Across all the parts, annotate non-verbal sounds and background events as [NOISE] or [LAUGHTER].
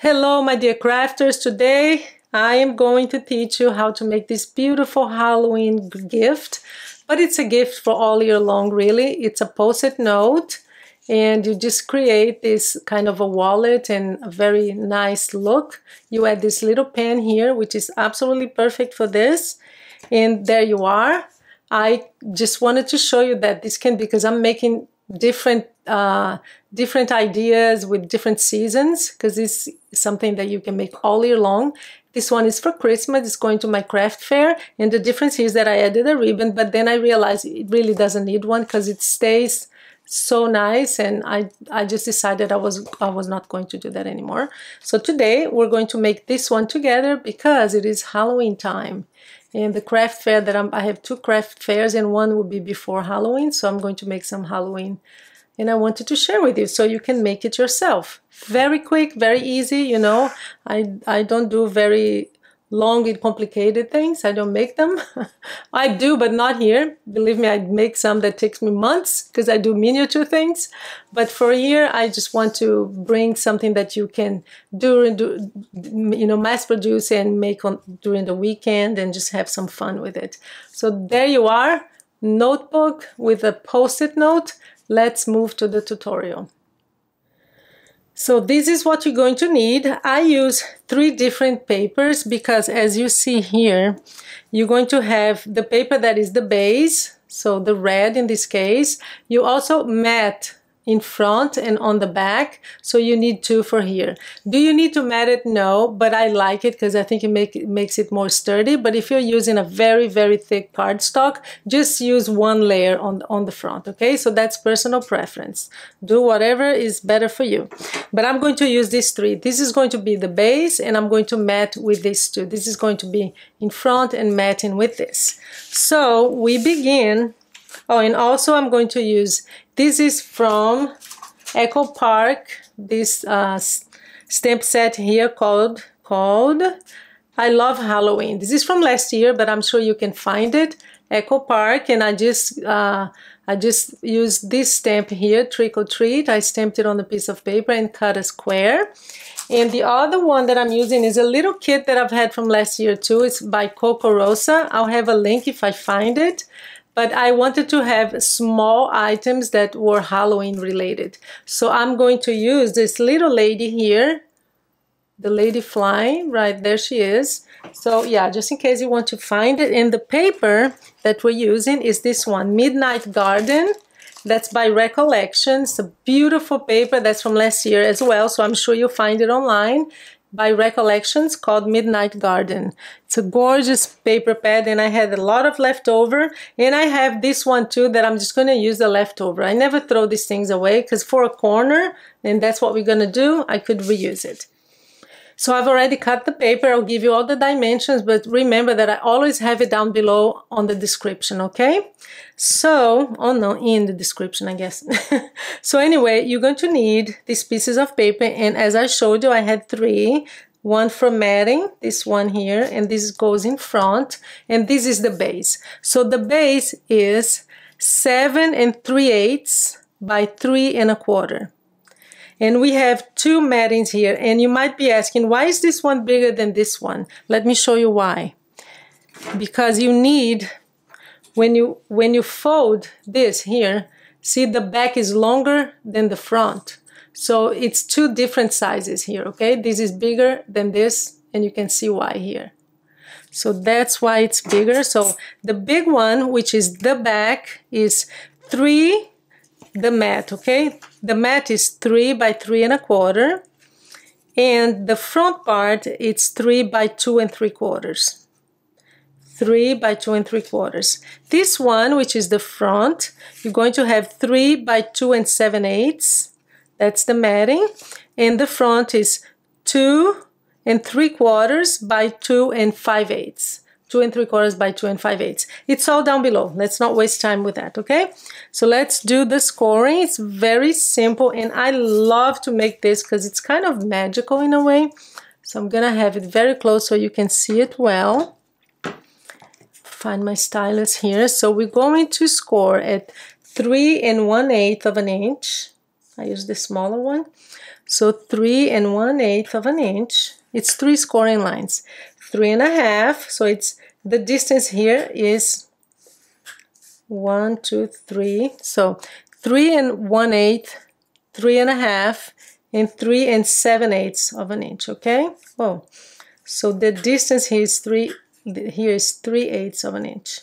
Hello my dear crafters, today I am going to teach you how to make this beautiful Halloween gift, but it's a gift for all year long really. It's a post-it note and you just create this kind of a wallet and a very nice look. You add this little pen here which is absolutely perfect for this and there you are. I just wanted to show you that this can because I'm making different uh, different ideas with different seasons because it's something that you can make all year long. This one is for Christmas. It's going to my craft fair. And the difference is that I added a ribbon, but then I realized it really doesn't need one because it stays so nice and I, I just decided I was I was not going to do that anymore. So today we're going to make this one together because it is Halloween time. And the craft fair that I'm, I have two craft fairs and one will be before Halloween. So I'm going to make some Halloween and I wanted to share with you so you can make it yourself. Very quick, very easy, you know. I, I don't do very long and complicated things. I don't make them. [LAUGHS] I do, but not here. Believe me, I make some that takes me months because I do miniature things. But for here, I just want to bring something that you can do, do you know, mass produce and make on during the weekend and just have some fun with it. So there you are, notebook with a post-it note Let's move to the tutorial. So this is what you're going to need. I use three different papers because as you see here, you're going to have the paper that is the base, so the red in this case. You also mat in front and on the back so you need two for here. Do you need to mat it? No but I like it because I think it, make, it makes it more sturdy but if you're using a very very thick cardstock just use one layer on, on the front okay? So that's personal preference. Do whatever is better for you. But I'm going to use these three. This is going to be the base and I'm going to mat with these two. This is going to be in front and matting with this. So we begin. Oh, and also I'm going to use, this is from Echo Park, this uh, stamp set here called, called I Love Halloween. This is from last year, but I'm sure you can find it. Echo Park, and I just, uh, I just used this stamp here, Trick or Treat. I stamped it on a piece of paper and cut a square. And the other one that I'm using is a little kit that I've had from last year too. It's by Kokorosa. I'll have a link if I find it but I wanted to have small items that were Halloween related. So I'm going to use this little lady here, the lady flying, right there she is. So yeah, just in case you want to find it. in the paper that we're using is this one, Midnight Garden. That's by Recollection. It's a beautiful paper. That's from last year as well. So I'm sure you'll find it online by Recollections called Midnight Garden. It's a gorgeous paper pad and I had a lot of leftover and I have this one too that I'm just going to use the leftover. I never throw these things away because for a corner and that's what we're going to do, I could reuse it. So I've already cut the paper. I'll give you all the dimensions, but remember that I always have it down below on the description, okay? So, oh no, in the description, I guess. [LAUGHS] so anyway, you're going to need these pieces of paper. And as I showed you, I had three. One for matting, this one here, and this goes in front. And this is the base. So the base is seven and three eighths by three and a quarter. And we have two mattings here. And you might be asking, why is this one bigger than this one? Let me show you why. Because you need, when you, when you fold this here, see the back is longer than the front. So it's two different sizes here, okay? This is bigger than this, and you can see why here. So that's why it's bigger. So the big one, which is the back, is three the mat, okay? The mat is three by three and a quarter. And the front part, it's three by two and three quarters. Three by two and three quarters. This one, which is the front, you're going to have three by two and seven eighths. That's the matting. And the front is two and three quarters by two and five eighths two and three quarters by two and five eighths. It's all down below. Let's not waste time with that, okay? So let's do the scoring. It's very simple and I love to make this because it's kind of magical in a way. So I'm gonna have it very close so you can see it well. Find my stylus here. So we're going to score at three and one eighth of an inch. I use the smaller one. So three and one eighth of an inch. It's three scoring lines. Three and a half. So it's the distance here is one, two, three. So three and one eighth, three and a half, and three and seven eighths of an inch. Okay. Oh, so the distance here is three. Here is three eighths of an inch.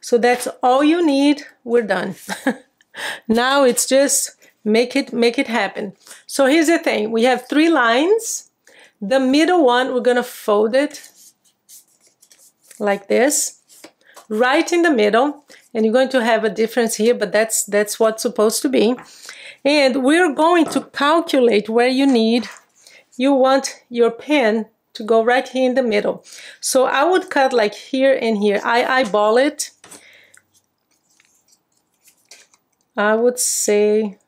So that's all you need. We're done. [LAUGHS] now it's just make it make it happen. So here's the thing. We have three lines. The middle one, we're gonna fold it like this, right in the middle. And you're going to have a difference here, but that's that's what's supposed to be. And we're going to calculate where you need, you want your pen to go right here in the middle. So I would cut like here and here. I eyeball it I would say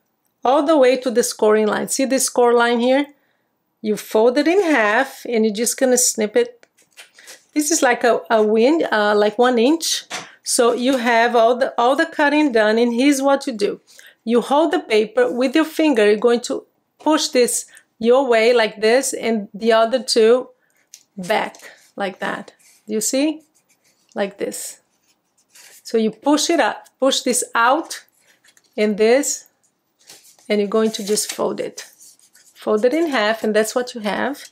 all the way to the scoring line. See the score line here? You fold it in half and you're just gonna snip it. This is like a, a wind, uh, like one inch. So you have all the, all the cutting done and here's what you do. You hold the paper with your finger, you're going to push this your way like this and the other two back like that. Do you see? Like this. So you push it up, push this out in this and you're going to just fold it. Fold it in half and that's what you have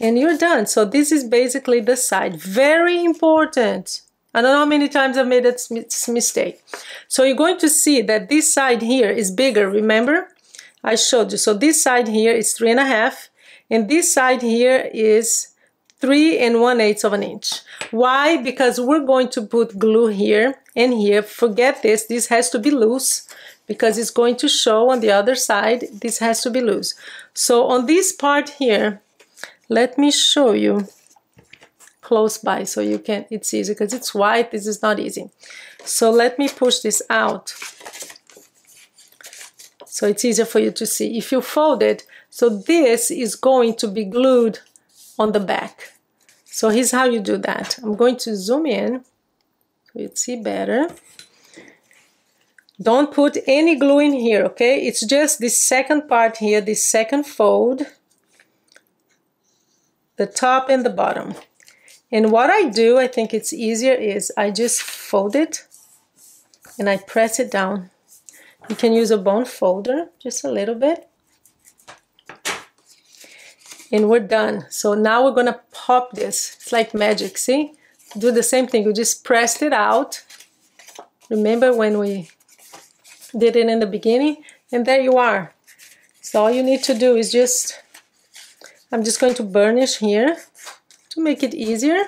and you're done. So this is basically the side. Very important. I don't know how many times I've made this mistake. So you're going to see that this side here is bigger, remember? I showed you. So this side here is three and a half and this side here is three and one eighth of an inch. Why? Because we're going to put glue here and here. Forget this, this has to be loose because it's going to show on the other side, this has to be loose. So on this part here, let me show you close by so you can, it's easy because it's white, this is not easy. So let me push this out so it's easier for you to see. If you fold it, so this is going to be glued on the back. So here's how you do that. I'm going to zoom in so you see better. Don't put any glue in here, okay? It's just this second part here, this second fold, the top and the bottom. And what I do, I think it's easier, is I just fold it and I press it down. You can use a bone folder, just a little bit. And we're done. So now we're gonna pop this. It's like magic, see? Do the same thing, you just pressed it out. Remember when we did it in the beginning and there you are so all you need to do is just I'm just going to burnish here to make it easier.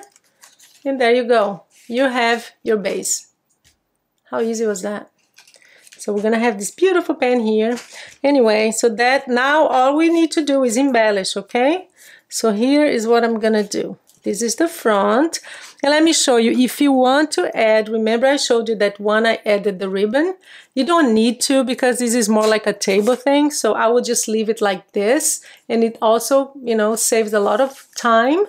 And there you go. You have your base. How easy was that? So we're gonna have this beautiful pen here. Anyway so that now all we need to do is embellish okay? So here is what I'm gonna do. This is the front and let me show you, if you want to add, remember I showed you that one I added the ribbon. You don't need to because this is more like a table thing. So I will just leave it like this. And it also, you know, saves a lot of time.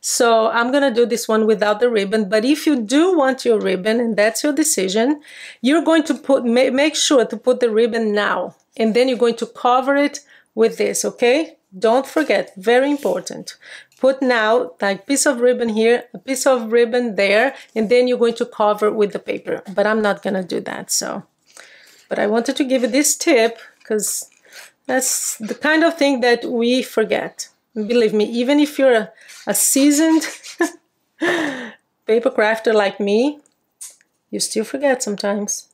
So I'm going to do this one without the ribbon. But if you do want your ribbon, and that's your decision, you're going to put, make sure to put the ribbon now. And then you're going to cover it with this, okay? Don't forget, very important put now like piece of ribbon here, a piece of ribbon there, and then you're going to cover with the paper. But I'm not gonna do that, so. But I wanted to give you this tip because that's the kind of thing that we forget. Believe me, even if you're a, a seasoned [LAUGHS] paper crafter like me, you still forget sometimes.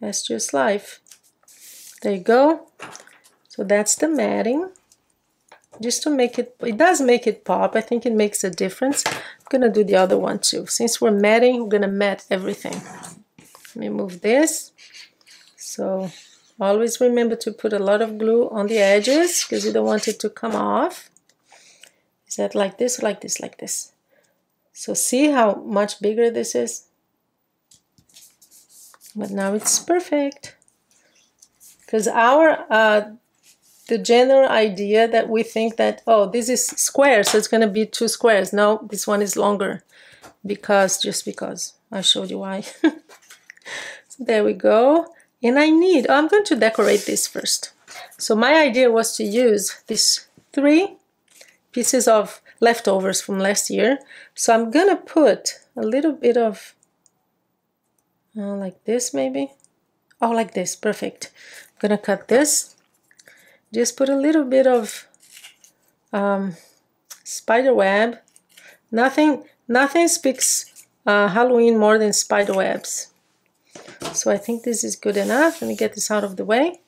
That's just life. There you go. So that's the matting just to make it, it does make it pop. I think it makes a difference. I'm gonna do the other one too. Since we're matting, we're gonna mat everything. Let me move this. So always remember to put a lot of glue on the edges because you don't want it to come off. Is that like this, like this, like this? So see how much bigger this is? But now it's perfect. Because our uh, the general idea that we think that, oh, this is square, so it's going to be two squares. No, this one is longer because, just because. I showed you why. [LAUGHS] so there we go. And I need, oh, I'm going to decorate this first. So my idea was to use these three pieces of leftovers from last year. So I'm gonna put a little bit of, uh, like this maybe. Oh, like this, perfect. I'm gonna cut this. Just put a little bit of um, spider web. Nothing, nothing speaks uh, Halloween more than spider webs. So I think this is good enough. Let me get this out of the way.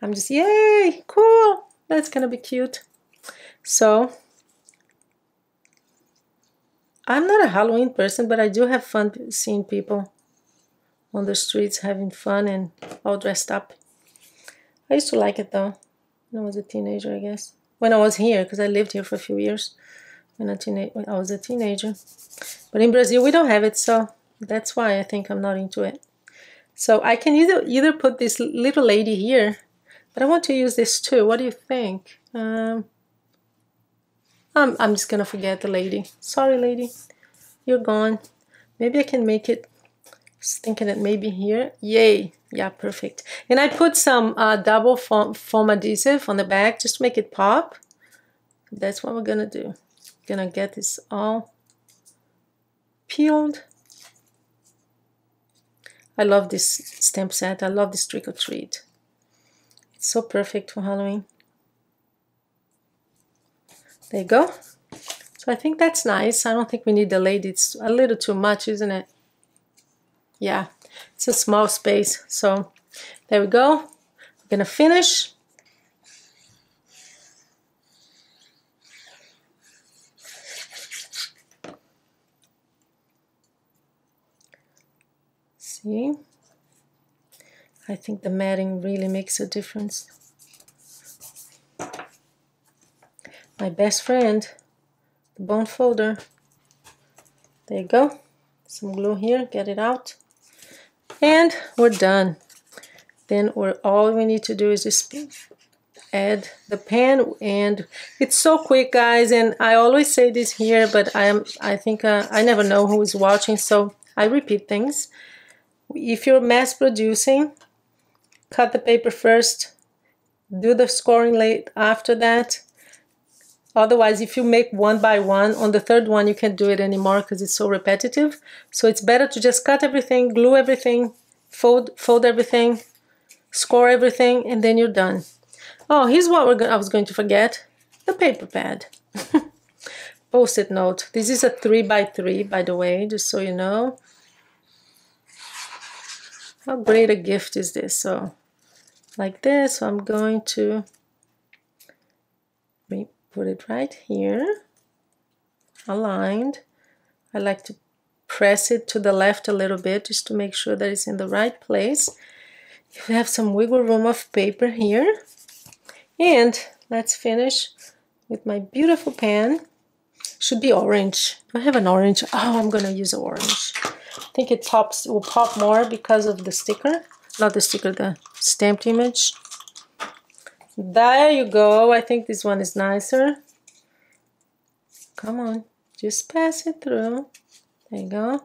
I'm just, yay, cool. That's gonna be cute. So I'm not a Halloween person, but I do have fun seeing people on the streets having fun and all dressed up. I used to like it though when I was a teenager, I guess. When I was here, because I lived here for a few years when, teen when I was a teenager. But in Brazil, we don't have it, so that's why I think I'm not into it. So I can either, either put this little lady here, but I want to use this too. What do you think? Um, I'm, I'm just gonna forget the lady. Sorry, lady. You're gone. Maybe I can make it, just thinking that maybe here. Yay. Yeah, perfect. And I put some uh, double foam, foam adhesive on the back just to make it pop. That's what we're gonna do. Gonna get this all peeled. I love this stamp set. I love this trick or treat. It's so perfect for Halloween. There you go. So I think that's nice. I don't think we need the lady. It's a little too much, isn't it? Yeah, it's a small space. So there we go. We're gonna finish. See? I think the matting really makes a difference. my best friend, the bone folder. There you go. Some glue here, get it out. And we're done. Then we're, all we need to do is just add the pan and it's so quick guys. And I always say this here but I am I think uh, I never know who is watching. So I repeat things. If you're mass producing cut the paper first. Do the scoring late after that Otherwise, if you make one by one, on the third one you can't do it anymore because it's so repetitive. So it's better to just cut everything, glue everything, fold, fold everything, score everything, and then you're done. Oh, here's what we're I was going to forget. The paper pad. [LAUGHS] Post-it note. This is a 3 by 3 by the way, just so you know. How great a gift is this? So, like this, so I'm going to put it right here, aligned. I like to press it to the left a little bit just to make sure that it's in the right place. You have some wiggle room of paper here. And let's finish with my beautiful pen. Should be orange. Do I have an orange? Oh, I'm gonna use orange. I think it pops will pop more because of the sticker. Not the sticker, the stamped image. There you go. I think this one is nicer. Come on. Just pass it through. There you go.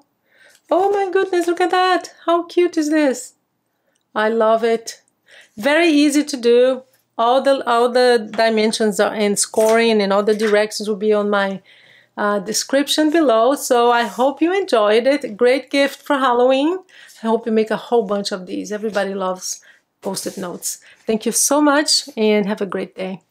Oh my goodness, look at that. How cute is this? I love it. Very easy to do. All the all the dimensions are in scoring and all the directions will be on my uh, description below. So I hope you enjoyed it. Great gift for Halloween. I hope you make a whole bunch of these. Everybody loves post-it notes. Thank you so much and have a great day.